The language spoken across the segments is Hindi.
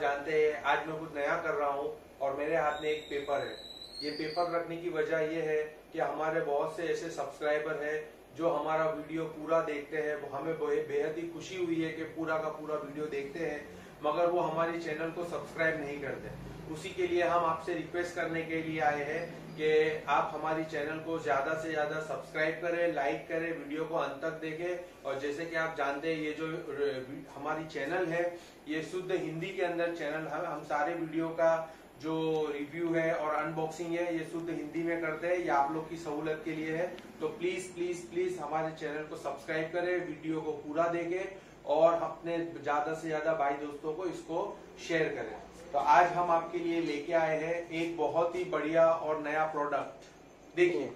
जानते हैं, आज मैं कुछ नया कर रहा हूँ और मेरे हाथ में एक पेपर है। ये पेपर रखने की वजह यह है कि हमारे बहुत से ऐसे सब्सक्राइबर हैं जो हमारा वीडियो पूरा देखते हैं हमें बेहद ही खुशी हुई है कि पूरा का पूरा वीडियो देखते हैं, मगर वो हमारे चैनल को सब्सक्राइब नहीं करते। उसी के लिए हम आपसे रिक्वेस्ट करने के लिए आए हैं कि आप हमारी चैनल को ज़्यादा से ज़्यादा सब्सक्राइब करें, लाइक करें, वीडियो को अंत तक देखें, और जैसे कि आप जानते हैं, ये जो हमारी चैनल है, ये शुद्ध हिंदी के अंदर चैनल है। हम सारे वीडियो का जो रिव्यू है और अनबॉक्सिंग है, ये शुद्ध हिंदी में करते हैं, ये आप लोग की सहूलत के लिए है। तो प्लीज़ प्लीज़ प्लीज़ हमारे चैनल को सब्सक्राइब करें वीडियो को पूरा देखें और अपने ज़्यादा से ज़्यादा भाई दोस्तों को इसको शेयर करें। तो आज हम आपके लिए लेके आए हैं एक बहुत ही बढ़िया और नया प्रोडक्ट देखिए,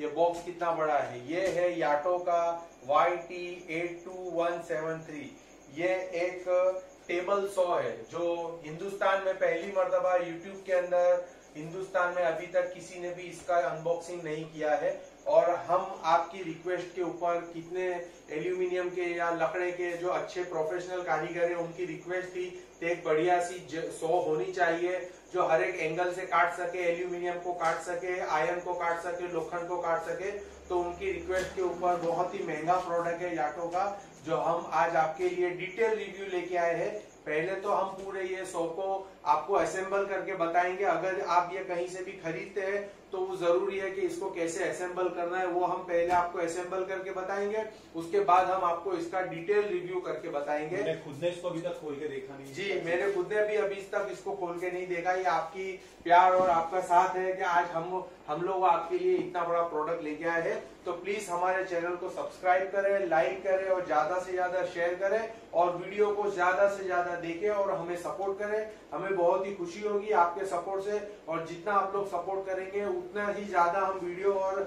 ये बॉक्स कितना बड़ा है। ये है याटो का Y T eight two one seven three ये एक टेबल सॉ है, जो हिंदुस्तान में पहली मरतबा यूट्यूब के अंदर, हिंदुस्तान में अभी तक किसी ने भी इसका अनबॉक्सिंग नहीं किया है। और हम आपकी रिक्वेस्ट के ऊपर कितने एल्यूमिनियम के या लकड़े के जो अच्छे प्रोफेशनल कारीगर है, उनकी रिक्वेस्ट थी कि एक बढ़िया सी सॉ होनी चाहिए, जो हर एक एंगल से काट सके एल्यूमिनियम को काट सके आयरन को काट सके, लोखंड को काट सके तो उनकी रिक्वेस्ट के ऊपर बहुत ही महँगा प्रोडक्ट है, याटो का। जो हम आज आपके लिए डिटेल रिव्यू लेके आए हैं। पहले तो हम पूरे ये सोपो को आपको असेंबल करके बताएँगे अगर आप ये कहीं से भी खरीदते हैं तो वो ज़रूरी है कि इसको कैसे असेंबल करना है वो हम पहले आपको असेंबल करके बताएँगे उसके बाद हम आपको इसका डिटेल रिव्यू करके बताएँगे। मैंने खुद ने इसको अभी तक खोल के देखा नहीं। जी मैंने खुद ने भी अभी तक इसको खोल के नहीं देखा ये आपकी प्यार और आपका साथ है कि आज हम हम लोग आपके लिए इतना बड़ा प्रोडक्ट लेके आए हैं। तो प्लीज़ हमारे चैनल को सब्सक्राइब करें लाइक करें और ज़्यादा से ज़्यादा शेयर करें और वीडियो को ज़्यादा से ज़्यादा देखें और हमें सपोर्ट करें। हमें बहुत ही खुशी होगी आपके सपोर्ट से और जितना आप लोग सपोर्ट करेंगे उतना ही ज़्यादा हम वीडियो और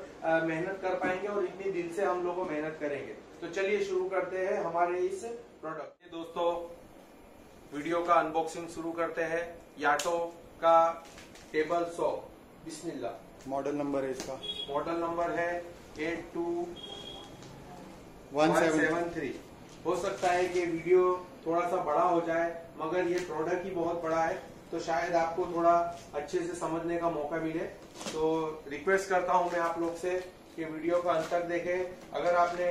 मेहनत कर पाएँगे और इतनी दिल से हम लोग मेहनत करेंगे। तो चलिए शुरू करते हैं हमारे इस प्रोडक्ट दोस्तों वीडियो का अनबॉक्सिंग शुरू करते हैं। याटो का टेबल सॉ बिस्मिल्लाह। मॉडल नंबर है इसका। मॉडल नंबर है eight two one seven three हो सकता है कि वीडियो थोड़ा सा बड़ा हो जाए, मगर ये प्रोडक्ट ही बहुत बड़ा है तो शायद आपको थोड़ा अच्छे से समझने का मौका मिले। तो रिक्वेस्ट करता हूँ मैं आप लोग से कि वीडियो को अंत तक देखें। अगर आपने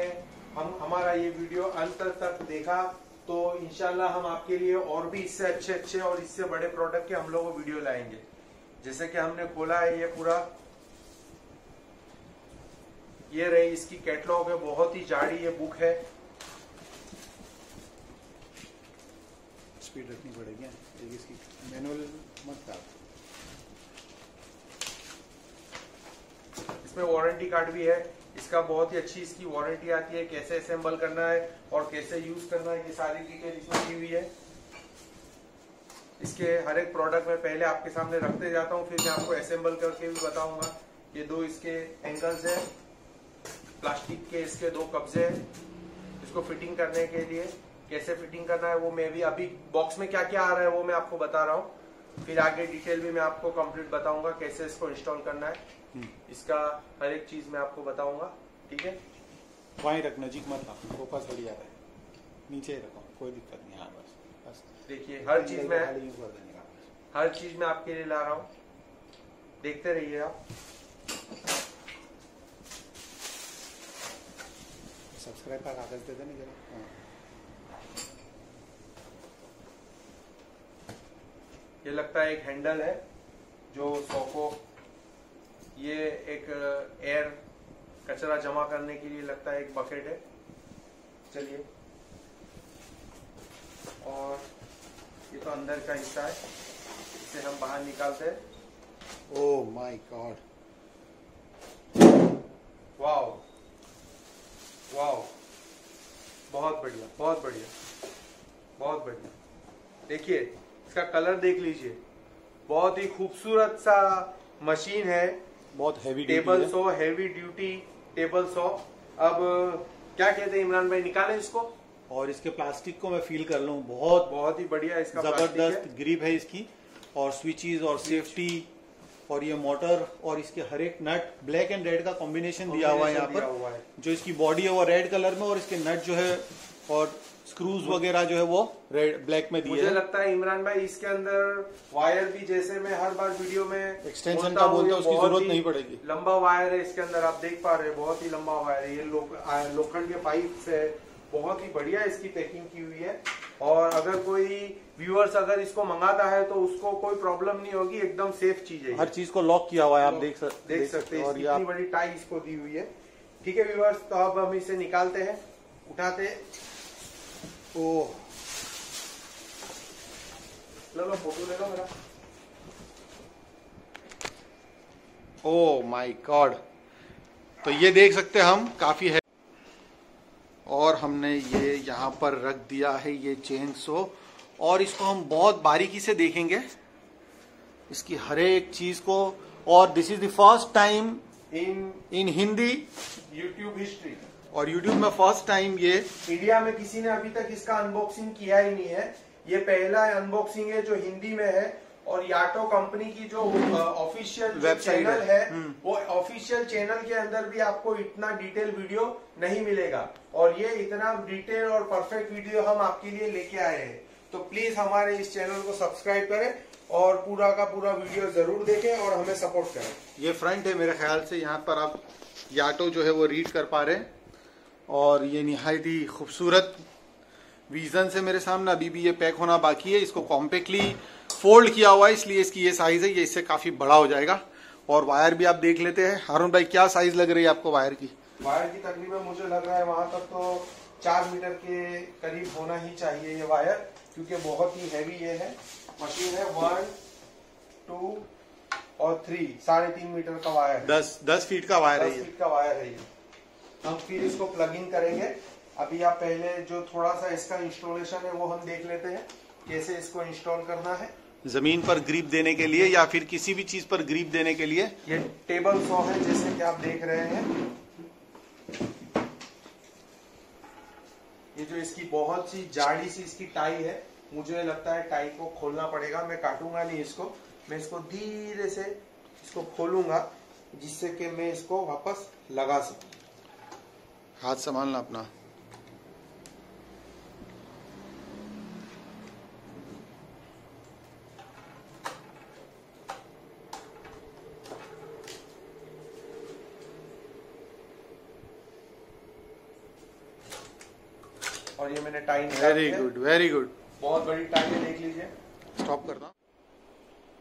हम, हमारा ये वीडियो अंत तक देखा तो इनशाला हम आपके लिए और भी इससे अच्छे अच्छे और इससे बड़े प्रोडक्ट के हम लोग वीडियो लाएँगे। जैसे कि हमने खोला है ये पूरा। ये रही इसकी कैटलॉग है, बहुत ही जाड़ी ये बुक है। स्पीड रखनी पड़ेगी, एक इसकी मैनुअल मत डाल। इसमें वारंटी कार्ड भी है। इसका बहुत ही अच्छी इसकी वारंटी आती है, कैसे असेंबल करना है और कैसे यूज़ करना है, ये सारी डिटेल इसमें दी हुई है। इसके हर एक प्रोडक्ट में पहले आपके सामने रखते जाता हूँ, फिर मैं आपको असेंबल करके भी बताऊँगा। ये दो इसके एंगल्स है प्लास्टिक के इसके दो कब्जे हैं, इसको फिटिंग करने के लिए। कैसे फिटिंग करना है वो मैं भी अभी बॉक्स में क्या क्या आ रहा है वो मैं आपको बता रहा हूँ। फिर आगे डिटेल भी मैं आपको कंप्लीट बताऊँगा कैसे इसको इंस्टॉल करना है। इसका हर एक चीज़ मैं आपको बताऊँगा ठीक है? वहीं रख नजीक मत रख फोकस बढ़िया रहे नीचे ही रखो कोई दिक्कत नहीं हाँ बस बस। देखिए हर चीज़ में। हर चीज़ मैं आपके लिए ला रहा हूँ। देखते रहिए आप। सब्सक्राइब का कागज़ दे देना जरा। ये लगता है एक हैंडल है जो सौ को ये एक एयर कचरा जमा करने के लिए लगता है एक बकेट है। चलिए। और ये तो अंदर का हिस्सा है इसे हम बाहर निकालते हैं। Oh my god wow. Wow. बहुत बढ़िया बहुत बढ़िया। बहुत बढ़िया। देखिए इसका कलर देख लीजिए। बहुत ही खूबसूरत सा मशीन है। बहुत heavy table saw heavy duty table saw अब क्या कहते हैं इमरान भाई निकालें इसको? और इसके प्लास्टिक को मैं फील कर लूँ। बहुत बहुत ही बढ़िया इसका ज़बरदस्त ग्रिप है इसकी। और स्विचेस और सेफ्टी और ये मोटर और इसके हर एक नट ब्लैक एंड रेड का कॉम्बिनेशन दिया हुआ है यहाँ है। पर। जो इसकी बॉडी है वो रेड कलर में और इसके नट जो है और स्क्रूज वगैरह जो है वो रेड ब्लैक में दिए मुझे हैं। लगता है इमरान भाई इसके अंदर वायर भी जैसे मैं हर बार वीडियो में बोलता का हूँ, बोलते हैं, उसकी ज़रूरत नहीं पड़ेगी। लंबा वायर है इसके अंदर आप देख पा रहे हैं बहुत ही लंबा वायर है। ये लोखंड के पाइप से बहुत ही बढ़िया इसकी पैकिंग की हुई है। और अगर कोई व्यूअर्स अगर इसको मंगाता है तो उसको कोई प्रॉब्लम नहीं होगी एकदम सेफ़ चीज़ है हर चीज़ को लॉक किया हुआ है आप देख सक देख सकते हैं और इतनी बड़ी टाई इसको दी हुई है। ठीक है व्यूअर्स तो अब हम इसे निकालते हैं उठाते हैं। ओ। लो लो फ़ोटो ले लो मेरा। Oh my god. तो ये देख सकते हम काफ़ी है। और हमने ये यहाँ पर रख दिया है ये चेन सो। और इसको हम बहुत बारीकी से देखेंगे। इसकी हर एक चीज़ को। और this is the first time in in Hindi YouTube history और यूट्यूब में फ़र्स्ट टाइम ये इंडिया में किसी ने अभी तक इसका अनबॉक्सिंग किया ही नहीं है। ये पहला अनबॉक्सिंग है जो हिंदी में है और याटो कंपनी की जो ऑफिशियल Website चैनल है। है हम्म। वो ऑफिशियल चैनल के अंदर भी आपको इतना डिटेल वीडियो नहीं मिलेगा। और ये इतना डिटेल और परफेक्ट वीडियो हम आपके लिए लेके आए हैं। तो प्लीज़ हमारे इस चैनल को सब्सक्राइब करें और पूरा का पूरा वीडियो ज़रूर देखें और हमें सपोर्ट करें। ये फ्रंट है मेरे ख्याल से यहाँ पर आप याटो जो है वो रीड कर पा रहे हैं। और ये नहायत ही खूबसूरत विजन से मेरे सामने अभी भी ये पैक होना बाकी है। इसको कॉम्पैक्टली फोल्ड किया हुआ है इसलिए इसकी ये साइज़ है। ये इससे काफ़ी बड़ा हो जाएगा। और वायर भी आप देख लेते हैं। हारून भाई क्या साइज़ लग रही है आपको वायर की? वायर की तकरीबन मुझे लग रहा है वहाँ तक तो चार मीटर के करीब होना ही चाहिए ये वायर क्योंकि बहुत ही हैवी ये है। मशीन है वन टू और थ्री साढ़े तीन मीटर का वायर दस दस फीट का वायर है दस फीट का वायर है ये। हम फिर इसको प्लग इन करेंगे। अभी आप पहले जो थोड़ा सा इसका इंस्टॉलेशन है वो हम देख लेते हैं कैसे इसको इंस्टॉल करना है। ज़मीन पर ग्रीप देने के लिए या फिर किसी भी चीज़ पर ग्रीप देने के लिए? ये टेबल सॉ है जैसे कि आप देख रहे हैं। ये जो इसकी बहुत सी जाड़ी सी इसकी टाई है मुझे लगता है टाई को खोलना पड़ेगा। मैं काटूँगा नहीं इसको। मैं इसको धीरे से इसको खोलूँगा जिससे कि मैं इसको वापस लगा सकूँ। हाथ संभालना अपना। और ये मैंने time very good very good बहुत बड़ी टाइम है देख लीजिए। स्टॉप करना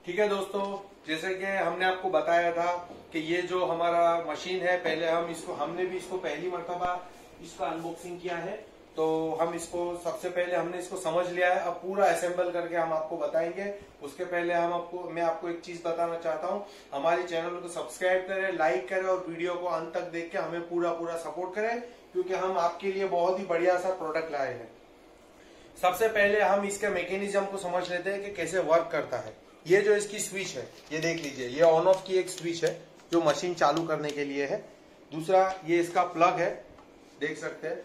ठीक है दोस्तों जैसे कि हमने आपको बताया था कि ये जो हमारा मशीन है, पहले हम इसको, हमने भी इसको पहली मरतबा इसका अनबॉक्सिंग किया है। तो हम इसको, सबसे पहले हमने इसको समझ लिया है। अब पूरा असेंबल करके हम आपको बताएँगे। उसके पहले हम आपको, मैं आपको एक चीज़ बताना चाहता हूँ। हमारे चैनल को सब्सक्राइब करें लाइक करें और वीडियो को अंत तक देख के हमें पूरा पूरा सपोर्ट करें, क्योंकि हम आपके लिए बहुत ही बढ़िया सा प्रोडक्ट लाए हैं। सबसे पहले हम इसके मैकेनिज्म को समझ लेते हैं कि कैसे वर्क करता है। ये जो इसकी स्विच है, ये देख लीजिए, ये ऑन ऑफ़ की एक स्विच है। जो मशीन चालू करने के लिए है। दूसरा ये इसका प्लग है। देख सकते हैं।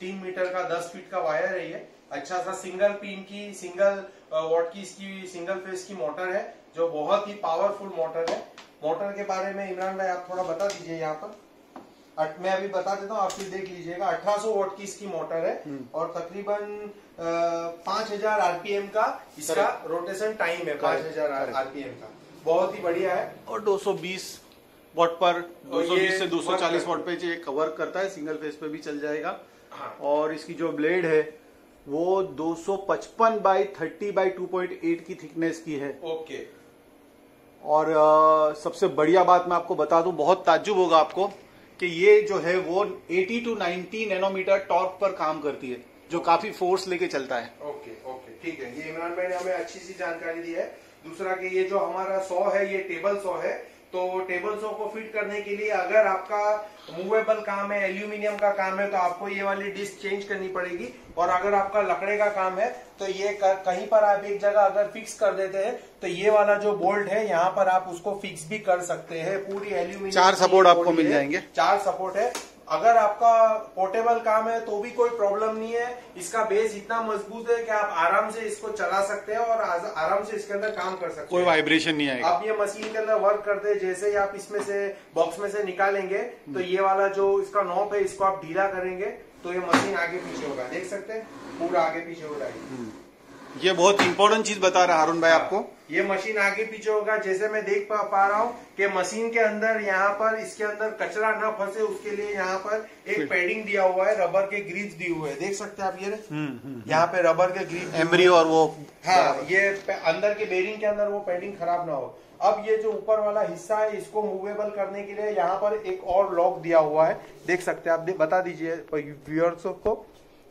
तीन मीटर का दस फीट का वायर है ये। अच्छा सा सिंगल पिन की सिंगल वॉट की इसकी सिंगल फेस की मोटर है जो बहुत ही पावरफुल मोटर है। मोटर के बारे में इमरान भाई आप थोड़ा बता दीजिए यहाँ पर। मैं अभी बता देता हूँ आप फिर देख लीजिएगा। 1800 वोट की इसकी मोटर है और तकरीबन पाँच हज़ार आरपीएम का इसका रोटेशन टाइम है पाँच हज़ार आरपीएम का। बहुत ही बढ़िया है। और 220 वॉट पर और ये 220 से work 240 करता वॉट पे ये कवर करता है सिंगल फेस पे भी चल जाएगा। हाँ। और इसकी जो ब्लेड है वो 255 बाई 30 बाई 2.8 की थिकनेस की है। ओके। और अ, सबसे बढ़िया बात मैं आपको बता दूँ बहुत ताज्जुब होगा आपको कि ये जो है वो 80 टू 90 नैनोमीटर टॉर्क पर काम करती है जो काफ़ी फोर्स लेके चलता है। ओके ओके ठीक है। ये इमरान भाई ने हमें अच्छी सी जानकारी दी है। दूसरा कि ये जो हमारा सौ है ये टेबल सौ है तो टेबल सो को फिट करने के लिए अगर आपका मूवेबल काम है एल्यूमिनियम का काम है तो आपको ये वाली डिस्क चेंज करनी पड़ेगी। और अगर आपका लकड़े का काम है तो ये कर, कहीं पर आप एक जगह अगर फिक्स कर देते हैं तो ये वाला जो बोल्ट है यहाँ पर आप उसको फिक्स भी कर सकते हैं। पूरी एल्यूमिनियम चार सपोर्ट आपको मिल जाएँगे। चार सपोर्ट है। अगर आपका पोर्टेबल काम है तो भी कोई प्रॉब्लम नहीं है। इसका बेस इतना मज़बूत है कि आप आराम से इसको चला सकते हैं और आराम से इसके अंदर काम कर सकते हैं। कोई वाइब्रेशन नहीं आएगा। आप ये मशीन के अंदर वर्क करते हैं जैसे ही आप इसमें से बॉक्स में से निकालेंगे तो ये वाला जो इसका नॉप है इसको आप ढीला करेंगे तो ये मशीन आगे पीछे होगा। देख सकते हैं? पूरा आगे पीछे हो जाएगी ये बहुत इंपॉर्टेंट चीज़ बता रहा है हारून भाई आपको। ये मशीन आगे पीछे होगा। जैसे मैं देख पा, पा रहा हूँ कि मशीन के अंदर यहाँ पर इसके अंदर कचरा न फंसे उसके लिए यहाँ पर एक पैडिंग दिया हुआ है रबर के ग्रीज दिए हुए हैं। देख सकते हैं आप ये यहाँ पे रबर के ग्रीज एमरी और वो हाँ ये अंदर के बेरिंग के अंदर वो पैडिंग खराब ना हो। अब ये जो ऊपर वाला हिस्सा है इसको मूवेबल करने के लिए यहाँ पर एक और लॉक दिया हुआ है। देख सकते हैं आप बता दीजिए व्यूअर्स को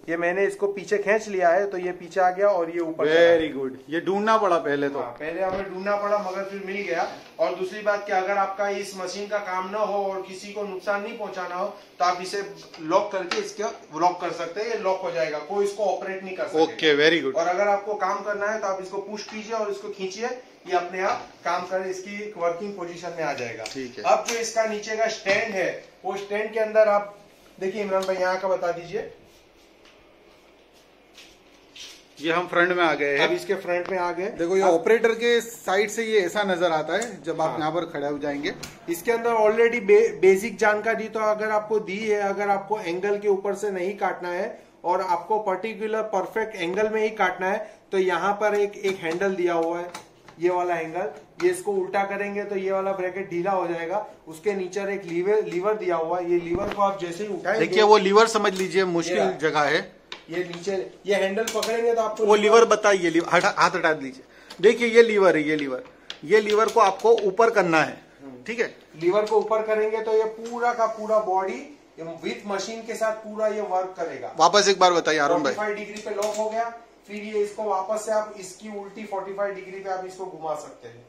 ये मैंने इसको पीछे खींच लिया है तो ये पीछे आ गया और ये ऊपर वेरी गुड ये ढूंढना पड़ा पहले तो। हाँ, पहले हमें ढूंढना पड़ा मगर फिर मिल गया। और दूसरी बात कि अगर आपका इस मशीन का काम ना हो और किसी को नुकसान नहीं पहुंचाना हो तो आप इसे लॉक करके इसके लॉक कर सकते हैं ये लॉक हो जाएगा। कोई इसको ऑपरेट नहीं कर सकता ओके वेरी गुड और अगर आपको काम करना है तो आप इसको पुश कीजिए और इसको खींचिए ये अपने आप काम कर इसकी वर्किंग पोजिशन में आ जाएगा। ठीक है। अब जो इसका नीचे का स्टैंड है वो स्टैंड के अंदर आप देखिए इमरान भाई यहाँ का बता दीजिए। ये हम फ्रंट में आ गए हैं। अब इसके फ्रंट में आ गए। देखो ये ऑपरेटर के साइड से ये ऐसा नज़र आता है जब आप हाँ। यहाँ पर खड़े हो जाएँगे। इसके अंदर ऑलरेडी बे, बेसिक जानकारी तो अगर आपको दी है अगर आपको एंगल के ऊपर से नहीं काटना है और आपको पर्टिकुलर परफेक्ट एंगल में ही काटना है तो यहाँ पर एक एक हैंडल दिया हुआ है ये वाला एंगल ये इसको उल्टा करेंगे तो ये वाला ब्रैकेट ढीला हो जाएगा। उसके नीचे एक लीवर लीवर दिया हुआ है। ये लीवर को आप जैसे ही उठाएँगे देखिए वो लीवर समझ लीजिए मुश्किल जगह है। ये नीचे ये हैंडल पकड़ेंगे तो आपको वो लीवर बताइए हाथ हटा दीजिए। देखिए ये लीवर है ये लीवर ये लीवर को आपको ऊपर करना है ठीक है? लीवर को ऊपर करेंगे तो ये पूरा का पूरा बॉडी विथ मशीन के साथ पूरा ये वर्क करेगा। वापस एक बार बताइए अरुण भाई। 45 डिग्री पे लॉक हो गया फिर ये इसको वापस से आप इसकी उल्टी 45 डिग्री पे आप इसको घुमा सकते हैं।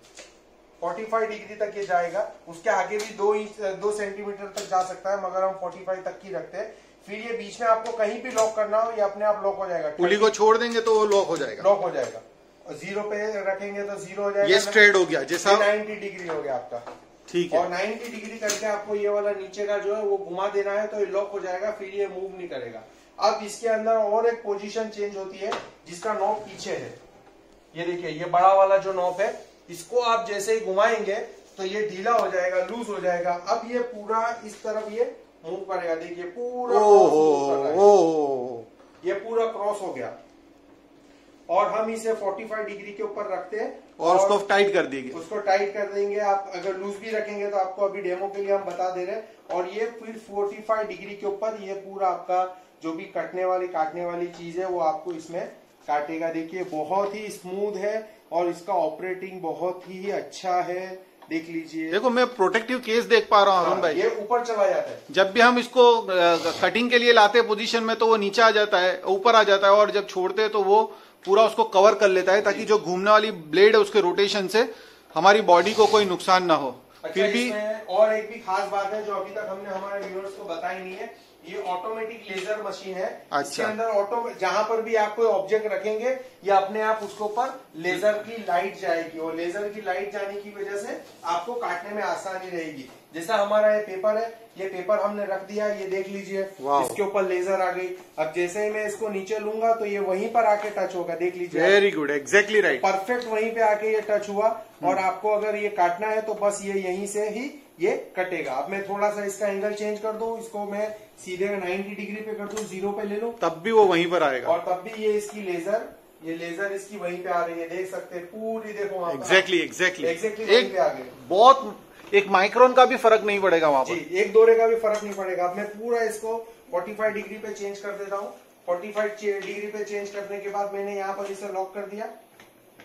45 डिग्री तक ये जाएगा उसके आगे भी दो इंच दो सेंटीमीटर तक जा सकता है मगर हम 45 तक की रखते हैं। फिर ये बीच में आपको कहीं भी लॉक करना हो ये अपने आप लॉक हो जाएगा। पुली को छोड़ देंगे तो वो लॉक हो जाएगा। लॉक हो जाएगा। और ज़ीरो पे रखेंगे तो ज़ीरो हो जाएगा। ये स्ट्रेट हो गया जैसा नाइन्टी डिग्री हो गया आपका। ठीक है। और है 90 डिग्री करके आपको ये वाला नीचे का जो है वो घुमा देना है तो ये लॉक हो जाएगा फिर ये मूव नहीं करेगा। अब इसके अंदर और एक पोजीशन चेंज होती है जिसका नॉब पीछे है। ये देखिए ये बड़ा वाला जो नॉब है इसको आप जैसे ही घुमाएँगे तो ये ढीला हो जाएगा लूज हो जाएगा। अब ये पूरा इस तरफ़ ये मूव करेगा देखिए पूरा ओ ये पूरा क्रॉस हो गया। और हम इसे 45 डिग्री के ऊपर रखते हैं। और और उसको टाइट कर दिए उसको टाइट कर देंगे। आप अगर लूज भी रखेंगे तो आपको अभी डेमो के लिए हम बता दे रहे हैं। और ये फिर 45 डिग्री के ऊपर ये पूरा आपका जो भी कटने वाली काटने वाली चीज़ है वो आपको इसमें काटेगा। देखिए बहुत ही स्मूथ है और इसका ऑपरेटिंग बहुत ही अच्छा है। देख लीजिए। देखो मैं प्रोटेक्टिव केस देख पा रहा हूँ अरुण हाँ, भाई। ये ऊपर चला जाता है। जब भी हम इसको कटिंग के लिए लाते हैं पोजीशन में तो वो नीचे आ जाता है ऊपर आ जाता है और जब छोड़ते हैं तो वो पूरा उसको कवर कर लेता है ताकि जो। घूमने वाली ब्लेड है उसके रोटेशन से हमारी बॉडी को कोई नुकसान ना हो। अच्छा फिर भी और एक भी खास बात है जो अभी तक हमने हमारे व्यूअर्स को बताई नहीं है ये ऑटोमेटिक लेजर मशीन है। अच्छा। इसके अंदर ऑटो जहाँ पर भी आप कोई ऑब्जेक्ट रखेंगे ये अपने आप उसके ऊपर लेजर की लाइट जाएगी और लेजर की लाइट जाने की वजह से आपको काटने में आसानी रहेगी। जैसा हमारा ये पेपर है ये पेपर हमने रख दिया ये देख लीजिए। इसके ऊपर लेजर आ गई। अब जैसे ही मैं इसको नीचे लूँगा तो ये वहीं पर आके टच होगा देख लीजिए। Very good exactly right perfect वहीं पे आके ये टच हुआ। और आपको अगर ये काटना है तो बस ये यहीं से ही ये कटेगा। अब मैं थोड़ा सा इसका एंगल चेंज कर दू इसको मैं सीधे 90 डिग्री पे कर दू ज़ीरो पे ले लूँ। तब भी वो वहीं पर आएगा। और तब भी ये इसकी लेजर ये लेजर इसकी वहीं पे आ रही है। देख सकते हैं पूरी देखो। एग्जैक्टली एग्जैक्टली Exactly वहीं पे आ गए बहुत एक माइक्रोन का भी फ़र्क नहीं पड़ेगा वहाँ जी पर एक दौरे का भी फ़र्क नहीं पड़ेगा। अब मैं पूरा इसको 45 डिग्री पे चेंज कर देता हूँ। 45 डिग्री पे चेंज करने के बाद मैंने यहाँ पर इसे लॉक कर दिया।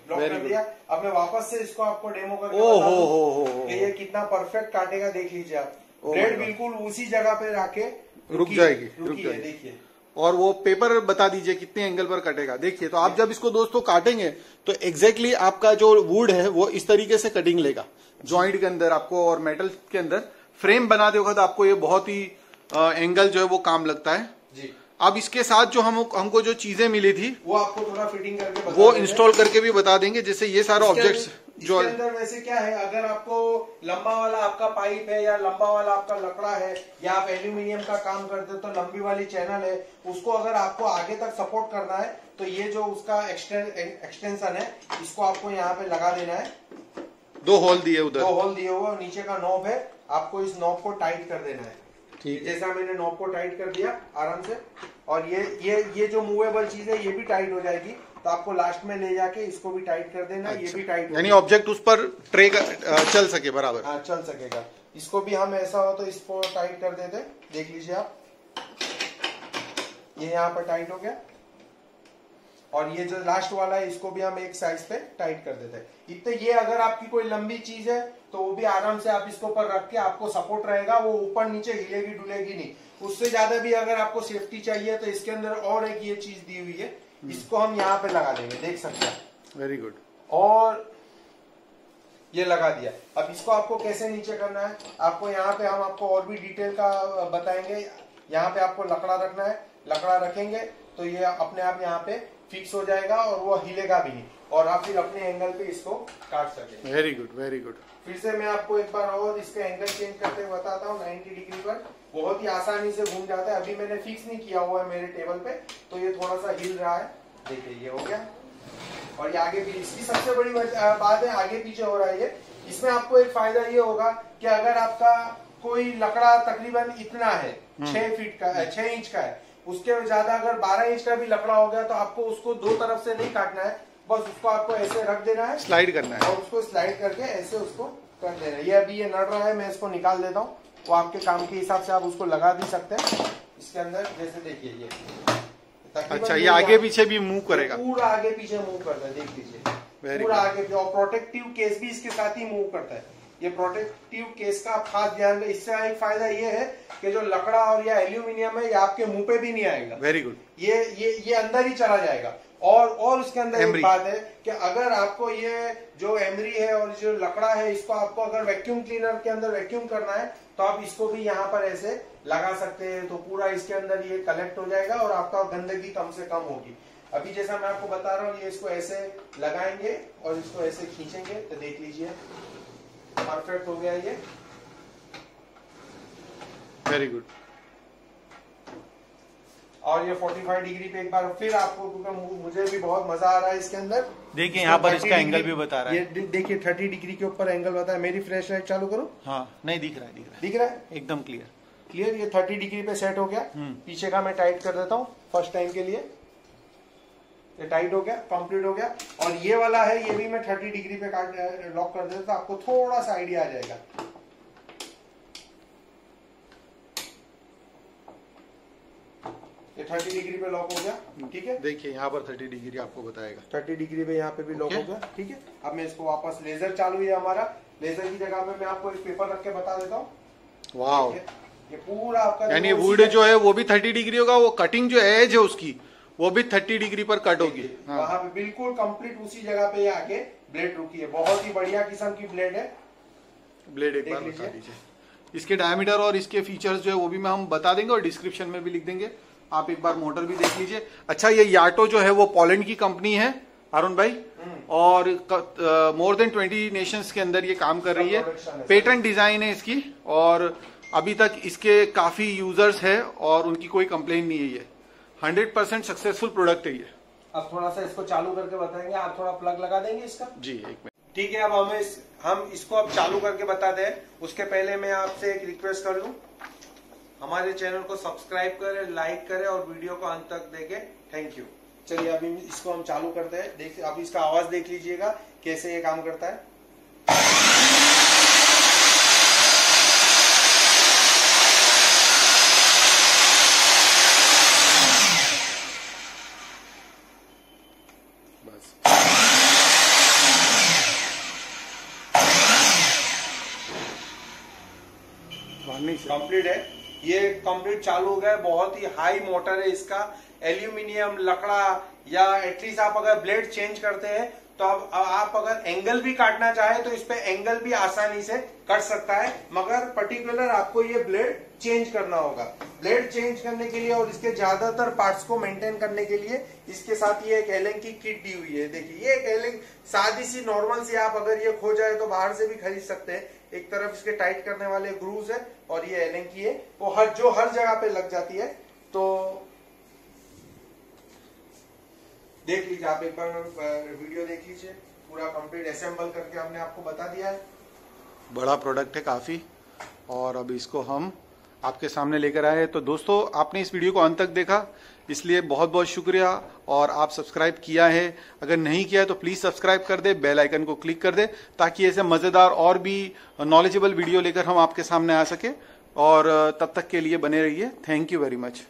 लॉक कर दिया। अब मैं वापस से इसको आपको डेमो करके ओ बता हो हो हो हो। कि ये कितना परफेक्ट काटेगा देख लीजिए आप। ब्लेड बिल्कुल उसी जगह पे रखे रुक जाएगी, रुक जाएगी। देखिए। और वो पेपर बता दीजिए कितने एंगल पर कटेगा। देखिए तो आप जब इसको दोस्तों काटेंगे तो एग्जैक्टली exactly आपका जो वुड है वो इस तरीके से कटिंग लेगा। ज्वाइंट के अंदर आपको और मेटल के अंदर फ्रेम बना बनाते वक्त आपको ये बहुत ही एंगल जो है वो काम लगता है। जी। अब इसके साथ जो हम हमको जो चीज़ें मिली थी वो आपको थोड़ा फिटिंग करके बता वो इंस्टॉल करके भी बता देंगे जैसे ये सारा ऑब्जेक्ट्स जो इसके अंदर वैसे क्या है अगर आपको लंबा वाला आपका पाइप है या लंबा वाला आपका लकड़ा है या आप एल्यूमिनियम का काम करते हो तो लंबी वाली चैनल है उसको अगर आपको आगे तक सपोर्ट करना है तो ये जो उसका एक्सटेंशन है इसको आपको यहाँ पे लगा देना है। दो होल दिए उधर। दो होल दिए हुए नीचे का नॉब है आपको इस नॉब को टाइट कर देना है। ठीक जैसा मैंने नॉब को टाइट कर दिया आराम से। और ये ये ये जो मूवेबल चीज़ है ये भी टाइट हो जाएगी। तो आपको लास्ट में ले जाके इसको भी टाइट कर देना अच्छा। ये भी टाइट यानी ऑब्जेक्ट उस पर ट्रे चल सके बराबर। हाँ चल सकेगा। इसको भी हम ऐसा हो तो इसको टाइट कर देते देख लीजिए आप। ये यहाँ पर टाइट हो गया। और ये जो लास्ट वाला है इसको भी हम एक साइज़ पे टाइट कर देते हैं। इतने ये अगर आपकी कोई लंबी चीज़ है तो वो भी आराम से आप इसके ऊपर रख के आपको सपोर्ट रहेगा वो ऊपर नीचे हिलेगी डुलेगी नहीं। उससे ज़्यादा भी अगर आपको सेफ्टी चाहिए तो इसके अंदर और एक ये चीज़ दी हुई है इसको हम यहाँ पे लगा देंगे देख सकते हैं। वेरी गुड और ये लगा दिया। अब इसको आपको कैसे नीचे करना है आपको यहाँ पे हम आपको और भी डिटेल का बताएँगे। यहाँ पे आपको लकड़ा रखना है लकड़ा रखेंगे तो ये अपने आप यहाँ पे फिक्स हो जाएगा और वो हिलेगा भी नहीं। और आप फिर अपने एंगल पे इसको काट सकेंगे वेरी गुड वेरी गुड फिर से मैं आपको एक बार और इसका एंगल चेंज करते हुए बताता हूँ 90 डिग्री पर। बहुत ही आसानी से घूम जाता है। अभी मैंने फिक्स नहीं किया हुआ है मेरे टेबल पे तो ये थोड़ा सा हिल रहा है। देखिए ये हो गया। और ये आगे भी इसकी सबसे बड़ी बात है आगे पीछे हो रहा है ये। इसमें आपको एक फ़ायदा ये होगा कि अगर आपका कोई लकड़ा तकरीबन इतना है छह फीट का छह इंच का है उसके ज़्यादा अगर बारह इंच का भी लकड़ा हो गया तो आपको उसको दो तरफ़ से नहीं काटना है। बस उसको आपको ऐसे रख देना है स्लाइड करना है। और उसको स्लाइड करके ऐसे उसको कर देना है। ये अभी ये नड़ रहा है मैं इसको निकाल देता हूँ। वो आपके काम के हिसाब से आप उसको लगा भी सकते हैं। इसके अंदर जैसे देखिए ये। अच्छा ये आगे पीछे भी मूव करेगा। पूरा आगे पीछे मूव करता है देख लीजिए। पूरा आगे और प्रोटेक्टिव केस भी इसके साथ ही मूव करता है। ये प्रोटेक्टिव केस का आप खास ध्यान दें। इससे एक फ़ायदा ये है कि जो लकड़ा और या एल्यूमिनियम है ये आपके मुँह पे भी नहीं आएगा। वेरी गुड ये ये ये अंदर ही चला जाएगा। और और उसके अंदर एक बात है कि अगर आपको ये जो एमरी है और जो लकड़ा है इसको आपको अगर वैक्यूम क्लीनर के अंदर वैक्यूम करना है तो आप इसको भी यहाँ पर ऐसे लगा सकते हैं। तो पूरा इसके अंदर ये कलेक्ट हो जाएगा और आपका गंदगी कम से कम होगी। अभी जैसा मैं आपको बता रहा हूँ ये इसको ऐसे लगाएँगे और इसको ऐसे खींचेंगे। तो देख लीजिए। परफेक्ट हो गया ये। वेरी गुड और ये 45 डिग्री पे एक बार फिर आपको क्योंकि मुझे भी बहुत मज़ा आ रहा है इसके अंदर। देखिए यहाँ पर इसका एंगल भी बता रहा है। ये देखिए 30 डिग्री के ऊपर एंगल बता है मेरी फ्रेश लाइट चालू करो? हाँ नहीं दिख रहा है दिख रहा है। दिख रहा है? एकदम क्लियर क्लियर ये 30 डिग्री पे सेट हो गया। हम्म। पीछे का मैं टाइट कर देता हूँ फ़र्स्ट टाइम के लिए। ये टाइट हो गया कंप्लीट हो गया। और ये वाला है ये भी मैं 30 डिग्री पे काट लॉक कर देता तो आपको थोड़ा सा आइडिया आ जाएगा। ये 30 डिग्री पे लॉक हो गया ठीक है? देखिए यहाँ पर थर्टी डिग्री आपको बताएगा। थर्टी डिग्री पे यहाँ पे भी लॉक. हो गया ठीक है? अब मैं इसको वापस लेजर चालू है हमारा। लेजर की जगह पे मैं आपको एक पेपर रख के बता देता हूँ। वाओ ये पूरा आपका यानी वुड जो है वो भी थर्टी डिग्री होगा वो कटिंग जो एज है उसकी। वो भी थर्टी डिग्री पर कट होगी। हाँ बिल्कुल कंप्लीट उसी जगह पे आके ब्लेड रुकी है। बहुत ही बढ़िया किस्म की ब्लेड है। ब्लेड एक बार बता दीजिए। इसके डायमीटर और इसके फीचर्स जो है वो भी मैं हम बता देंगे और डिस्क्रिप्शन में भी लिख देंगे। आप एक बार मोटर भी देख लीजिए। अच्छा ये याटो जो है वो पोलैंड की कंपनी है अरुण भाई। हम्म। और मोर देन ट्वेंटी नेशंस के अंदर ये काम कर रही है। है। पेटेंट डिज़ाइन है इसकी। और अभी तक इसके काफ़ी यूज़र्स है और उनकी कोई कंप्लेन नहीं है ये। हंड्रेड परसेंट सक्सेसफुल प्रोडक्ट है ये। अब थोड़ा सा इसको चालू करके बताएँगे आप थोड़ा प्लग लगा देंगे इसका? जी एक मिनट। ठीक है अब हमें इस, हम इसको अब चालू करके बता दें। उसके पहले मैं आपसे एक रिक्वेस्ट कर लूँ हमारे चैनल को सब्सक्राइब करें लाइक करें और वीडियो को अंत तक देखें। थैंक यू चलिए अभी इसको हम चालू करते हैं। देख अब इसका आवाज़ देख लीजिएगा कैसे ये काम करता है बस वार्निश है। कंप्लीट है ये कंप्लीट चालू हो गया है। बहुत ही हाई मोटर है इसका एल्यूमिनियम लकड़ा या एटलीस्ट आप अगर ब्लेड चेंज करते हैं तो अब आप अगर एंगल भी काटना चाहे तो इस पे एंगल भी आसानी से कर सकता है मगर पर्टिकुलर आपको ये ब्लेड चेंज करना होगा। ब्लेड चेंज करने के लिए और इसके ज़्यादातर पार्ट्स को मेंटेन करने के लिए इसके साथ ये एक एलिंग की किट दी हुई है। देखिए, ये एक एलिंग सादी सी नॉर्मल सी आप अगर ये खो जाए तो बाहर से भी खरीद सकते हैं। एक तरफ़ इसके टाइट करने वाले ग्रूव है और ये एलिंग की है। वो हर, जो हर जगह पे लग जाती है तो देख लीजिए आप एक बार वीडियो देख लीजिए। पूरा कंप्लीट असेंबल करके हमने आपको बता दिया है। बड़ा प्रोडक्ट है काफ़ी। और अब इसको हम आपके सामने लेकर आए तो दोस्तों, आपने इस वीडियो को अंत तक देखा, इसलिए बहुत बहुत शुक्रिया और आप सब्सक्राइब किया है। अगर नहीं किया है तो प्लीज़ सब्सक्राइब कर दे, बेल आइकन को क्लिक कर दे, ताकि ऐसे मज़ेदार और भी नॉलेजेबल वीडियो लेकर हम आपके सामने आ सके। और, तब तक के लिए बने रहिए। Thank you very much.